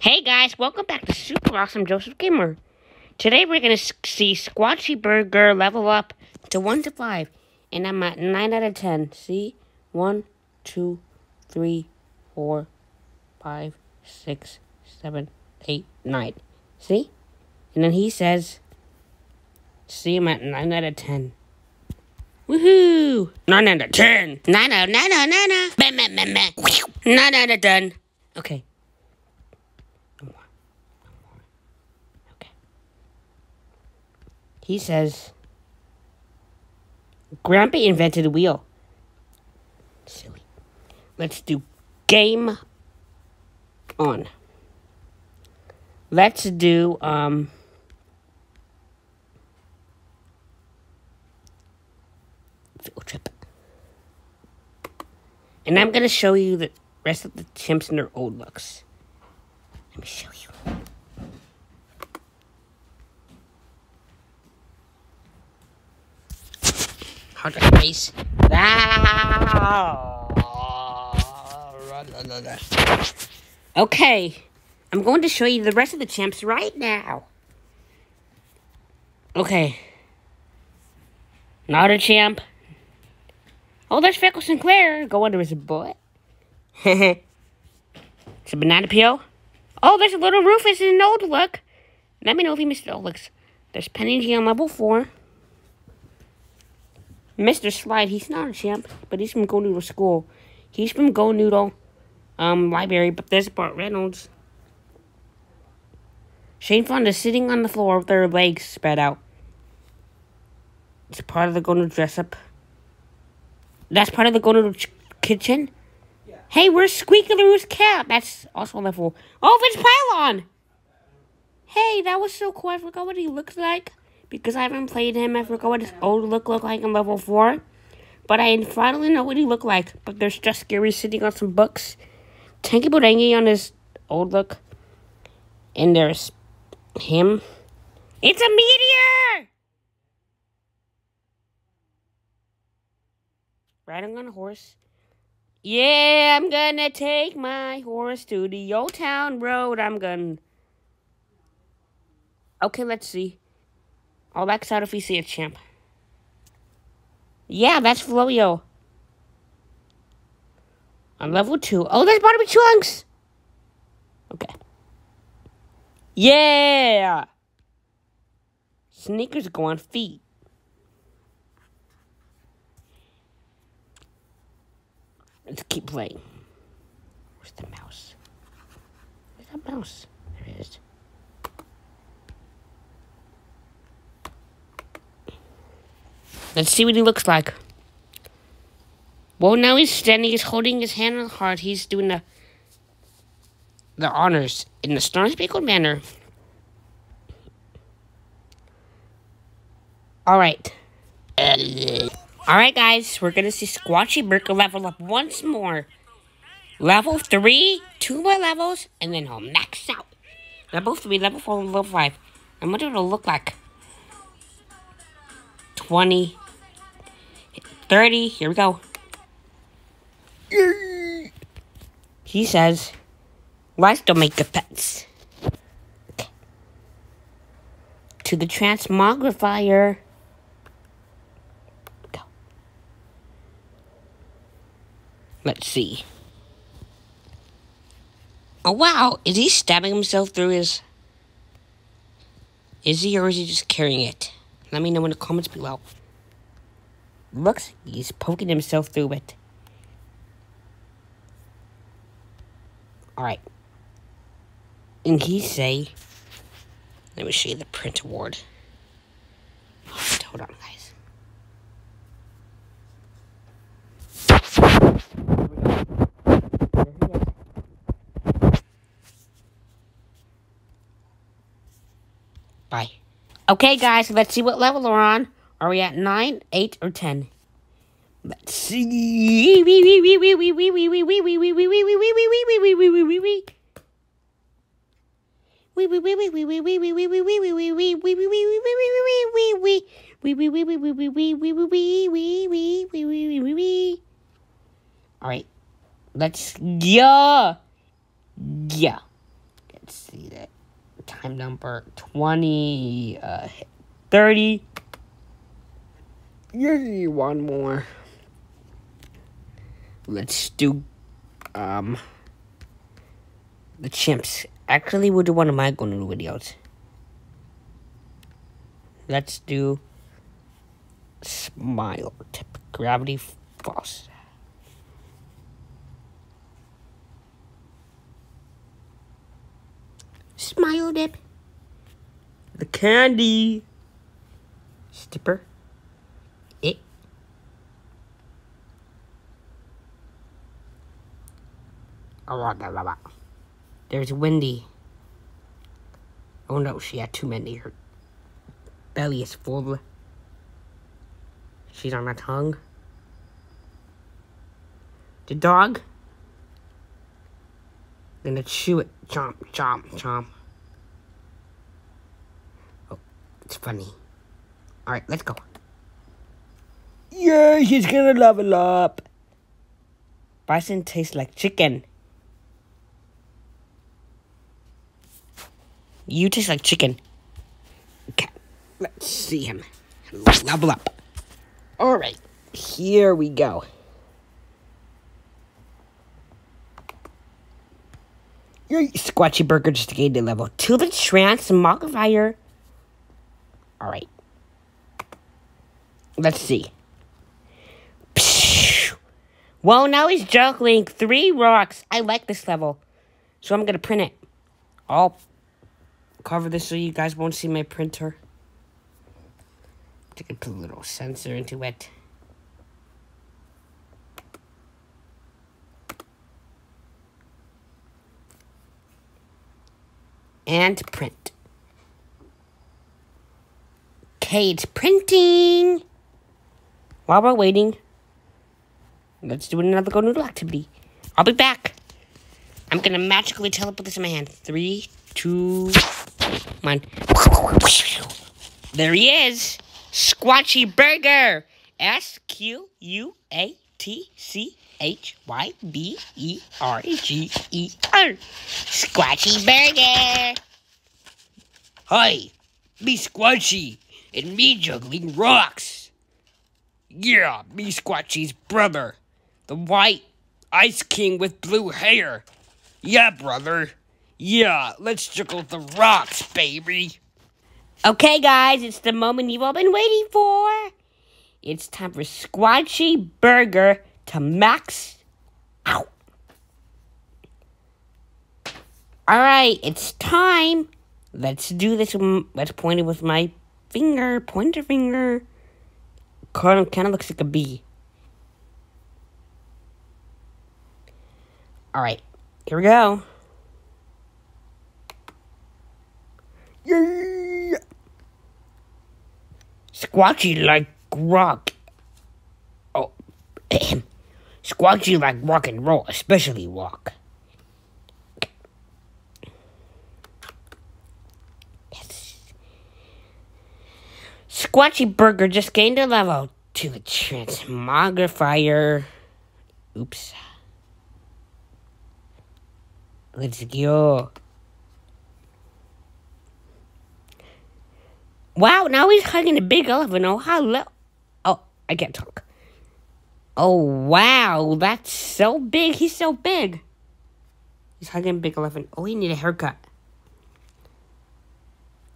Hey guys, welcome back to Super Awesome Joseph Gamer. Today we're gonna see Squatchy Berger level up to 1 to 5. And I'm at 9 out of 10. See? 1, 2, 3, 4, 5, 6, 7, 8, 9. See? And then he says, see I'm at 9 out of 10. Woohoo! 9 out of 10! 9 out of 9 out of 9 out of 9 out of 10. Okay. No more. No more. Okay. He says, Grandpa invented a wheel. Silly. Let's do game on. Let's do, um, field trip. And I'm going to show you the rest of the chimps in their old looks. Let me show you. To face. Okay. I'm going to show you the rest of the champs right now. Okay. Not a champ. Oh, there's Fickle Sinclair. Go under his butt. it's a banana peel. Oh, there's a little Rufus in an old look. Let me know if you missed old looks. There's Penny G on level 4. Mr. Slide, he's not a champ, but he's from Go Noodle School. He's from Go Noodle um, Library, but there's Bart Reynolds. Shane Fonda sitting on the floor with their legs spread out. It's part of the Go Noodle dress up. That's part of the Go Noodle kitchen? Yeah. Hey, where's Squeaky Loo's cat? That's also level. Oh, it's Pylon! Hey, that was so cool. I forgot what he looks like because I haven't played him. I forgot what his old look looked like in level 4. But I finally know what he looked like. But there's just Gary sitting on some books. Tanky Bodangi on his old look. And there's him. It's a meteor! Riding on a horse. Yeah, I'm gonna take my horse to the old town road. I'm gonna... Okay, let's see. I'll max out if we see a champ. Yeah, that's Floyo. On level 2. Oh, there's Bottom Chunks! Okay. Yeah! Sneakers go on feet. Let's keep playing. Where's the mouse? Where's that mouse? There it is. Let's see what he looks like. Well, now he's standing, he's holding his hand on the heart. He's doing the the honors in the Star Spangled manner. Alright. Alright, guys. We're going to see Squatchy Berger level up once more. Level 3, two more levels, and then he'll max out. Level 3, level 4, and level 5. I wonder what it'll look like. 20, 30, here we go. He says, Life don't make good pets. To the transmogrifier. Go. Let's see. Oh wow, is he stabbing himself through his... Is he or is he just carrying it? Let me know in the comments below. Looks he's poking himself through it. Alright. And he say, let me show you the print award. hold on, guys. Bye. Okay, guys, let's see what level we're on. Are we at 9, 8, or 10? Let's see. All right, let's yeah, yeah. let's see that time number 20, uh, 30. Yay, one more. Let's do, um, the chimps. Actually, we'll do one of my GoNoodle videos. Let's do smile tip gravity falls. Smile dip. The candy. Stipper. There's Wendy. Oh no, she had too many. Her belly is full. She's on her tongue. The dog. Gonna chew it. Chomp, chomp, chomp. Oh, it's funny. Alright, let's go. Yeah, she's gonna level up. Bison tastes like chicken. You taste like chicken. Okay, let's see him. Level up. Alright, here we go. Your Squatchy Berger just gained a level to the Transmogrifier. Alright. Let's see. Well, now he's juggling three rocks. I like this level. So I'm going to print it. I'll cover this so you guys won't see my printer. I can put a little sensor into it. and print. Okay, it's printing. While we're waiting, let's do another GoNoodle activity. I'll be back. I'm gonna magically teleport this in my hand. Three, two, one. There he is. Squatchy Berger. S Q U A T C H Y B E R G E R. Squatchy Berger. Hi, me Squatchy, and me juggling rocks. Yeah, me Squatchy's brother, the white ice king with blue hair. Yeah, brother. Yeah, let's juggle the rocks, baby. Okay, guys, it's the moment you've all been waiting for. It's time for Squatchy Berger to max out. All right, it's time. Let's do this. Mm, let's point it with my finger, pointer finger. Kind of, kind of looks like a bee. All right, here we go. Yeah. Squatchy like rock. Oh, Squatchy like rock and roll, especially rock. Yes. Squatchy Berger just gained a level to the Transmogrifier. Oops. Let's go. Wow, now he's hugging a big elephant. Oh, hello. Oh, I can't talk. Oh, wow. That's so big. He's so big. He's hugging a big elephant. Oh, he need a haircut.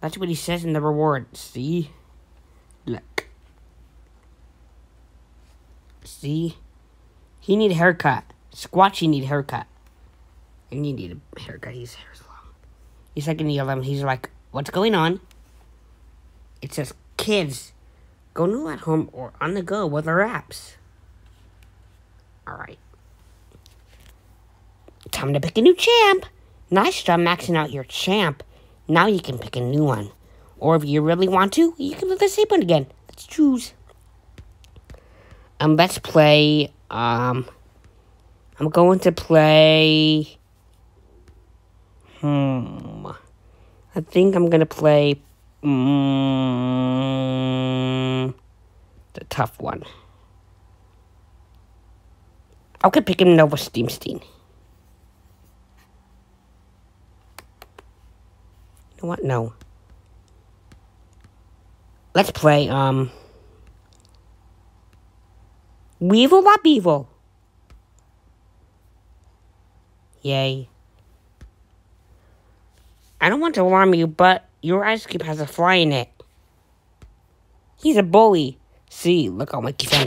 That's what he says in the reward. See? Look. See? He need a haircut. Squatchy need a haircut. And you need a haircut. His hair's long. He's hugging the elephant. He's like, what's going on? It says, kids, go new at home or on the go with our apps. Alright. Time to pick a new champ. Nice job maxing out your champ. Now you can pick a new one. Or if you really want to, you can do the same one again. Let's choose. Um, let's play, um, I'm going to play, hmm, I think I'm going to play, mm, the tough one. I could pick him Nova Steamstein. know what? No. Let's play, um... Weevil not Beevil. Yay. I don't want to alarm you, but your ice cube has a fly in it. He's a bully. See, look how much found found